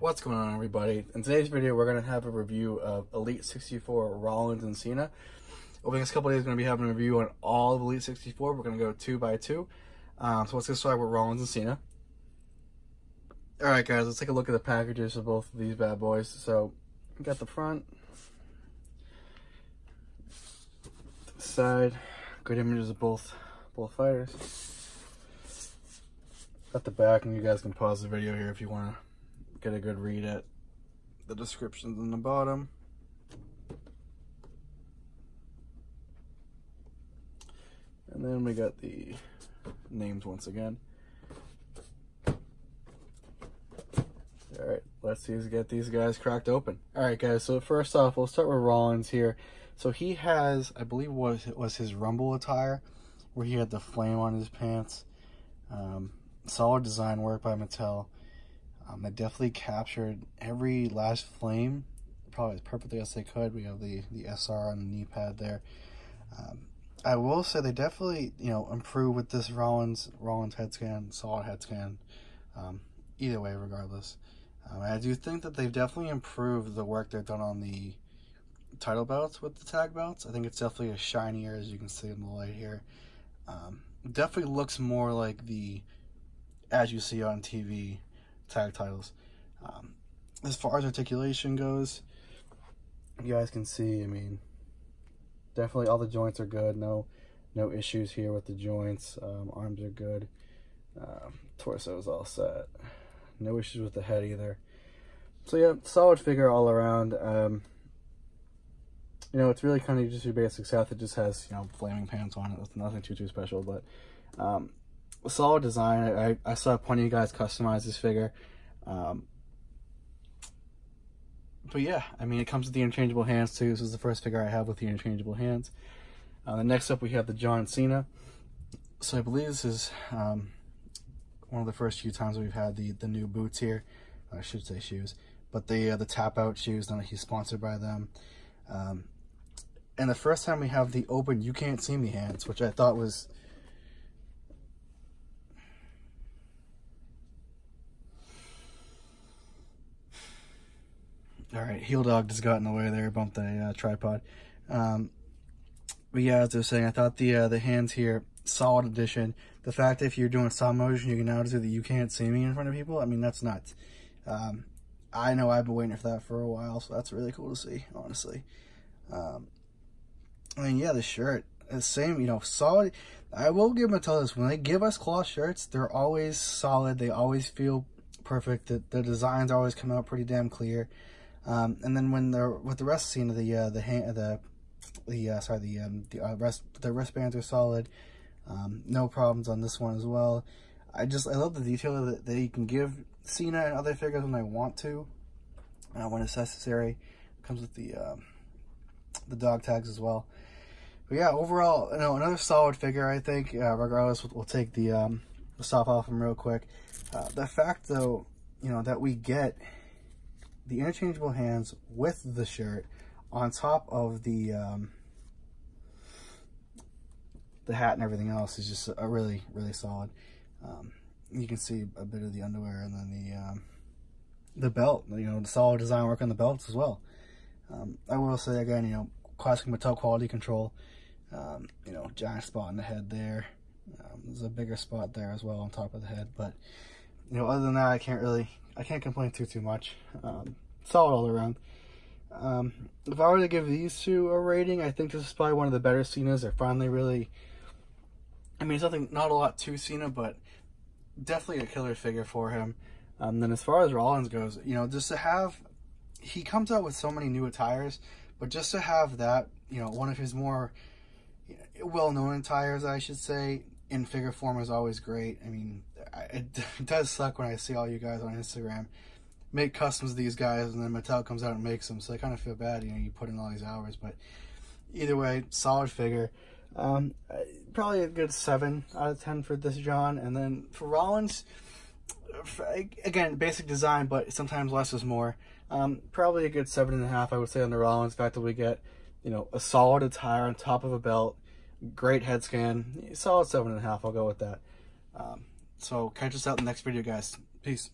What's going on everybody? In today's video we're going to have a review of Elite 64 Rollins and Cena. Over the next couple days we're going to be having a review on all of Elite 64. We're going to go two by two. Um, so let's get started with Rollins and Cena. Alright guys, let's take a look at the packages of both of these bad boys. So, we got the front, side, good images of both both fighters. Got the back, and you guys can pause the video here if you want to get a good read at the descriptions in the bottom. And then we got the names once again. All right, let's see, get these guys cracked open. All right, guys. So first off, we'll start with Rollins here. So he has, I believe, was it was his Rumble attire, where he had the flame on his pants. Um, solid design work by Mattel. Um, they definitely captured every last flame, probably as perfectly as they could. We have the the SR on the knee pad there. Um, I will say they definitely, you know, improve with this Rollins Rollins head scan, solid head scan. Um, either way, regardless. Um, I do think that they've definitely improved the work they've done on the title belts with the tag belts. I think it's definitely a shinier, as you can see in the light here. Um, definitely looks more like the, as you see on TV, tag titles. Um, as far as articulation goes, you guys can see, I mean, definitely all the joints are good. No, no issues here with the joints. Um, arms are good. Um, torso is all set. No issues with the head either. So yeah, solid figure all around. Um, you know, it's really kind of just your basic set It just has, you know, flaming pants on it with nothing too, too special. But um, solid design. I, I saw plenty of guys customize this figure. Um, but yeah, I mean, it comes with the interchangeable hands too. This is the first figure I have with the interchangeable hands. Uh, the next up, we have the John Cena. So I believe this is um, one of the first few times we've had the the new boots here. I should say shoes, but the uh, the tap out shoes. Now he's sponsored by them. Um, and the first time we have the open "You Can't See Me" hands, which I thought was All right, heel dog just got in the way there, bumped the uh, tripod. Um, but yeah, as I was saying, I thought the uh, the hands here, solid addition. The fact that if you're doing stop motion, you can now do that you can't see me in front of people. I mean, that's nuts. Um, I know I've been waiting for that for a while, so that's really cool to see, honestly. Um, I mean, yeah, the shirt, the same, you know, solid. I will give Mattel this, when they give us cloth shirts, they're always solid. They always feel perfect. The, the designs always come out pretty damn clear. Um, and then when they're with the rest scene of the uh, the hand the the uh, sorry the um, the uh, rest the wristbands are solid. Um, no problems on this one as well. I just I love the detail that, that you can give Cena and other figures when they want to, uh, when it's necessary. It comes with the um, the dog tags as well. But yeah, overall, you know, another solid figure. I think. Uh, regardless, we'll, we'll, take the um, the stop off him real quick. Uh, the fact though, you know, that we get the interchangeable hands with the shirt on top of the um, the hat and everything else is just a really really solid. Um, you can see a bit of the underwear and then the um, the belt. You know, the solid design work on the belts as well. Um, I will say again, you know, classic Mattel quality control. Um, you know, giant spot in the head there. Um, there's a bigger spot there as well on top of the head, but you know, other than that, I can't really, I can't complain too, too much. Um, solid all around. Um, if I were to give these two a rating, I think this is probably one of the better Cenas. They're finally really, I mean, it's nothing, not a lot to Cena, but definitely a killer figure for him. Um, then as far as Rollins goes, you know, just to have, he comes out with so many new attires, but just to have that, you know, one of his more well-known attires, I should say, in figure form is always great. I mean, it, it does suck when I see all you guys on Instagram make customs of these guys and then Mattel comes out and makes them. So I kind of feel bad, you know, you put in all these hours. But either way, solid figure. Um, probably a good 7 out of 10 for this John. And then for Rollins, again, basic design, but sometimes less is more. Um, probably a good 7.5, I would say, on the Rollins. Fact that we get, you know, a solid attire on top of a belt, great head scan, solid 7.5, I'll go with that. Um, so catch us out in the next video, guys. Peace.